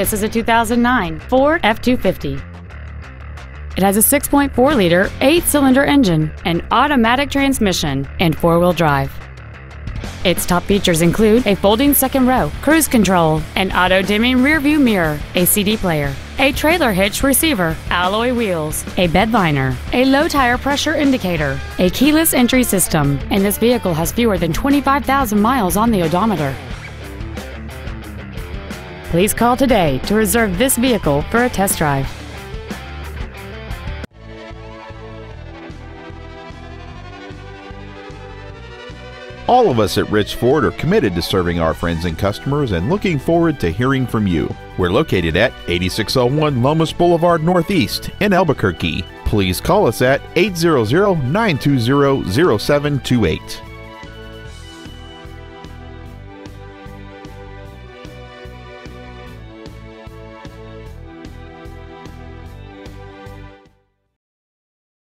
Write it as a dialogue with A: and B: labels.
A: This is a 2009 Ford F-250. It has a 6.4-liter, eight-cylinder engine, an automatic transmission, and four-wheel drive. Its top features include a folding second row, cruise control, an auto-dimming rearview mirror, a CD player, a trailer hitch receiver, alloy wheels, a bed liner, a low tire pressure indicator, a keyless entry system, and this vehicle has fewer than 25,000 miles on the odometer. Please call today to reserve this vehicle for a test drive.
B: All of us at Rich Ford are committed to serving our friends and customers and looking forward to hearing from you. We're located at 8601 Lomas Boulevard Northeast in Albuquerque. Please call us at 800 920 0728.